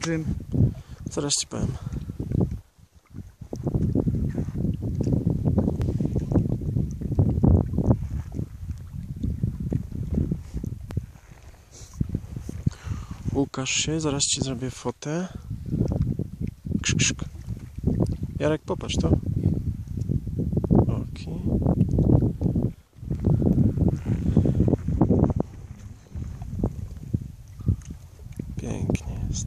Czym? Zaraz ci powiem. Ukaż się, zaraz ci zrobię fotę. Krzyk, krzyk. Jarek, popatrz to. Pięknie jest.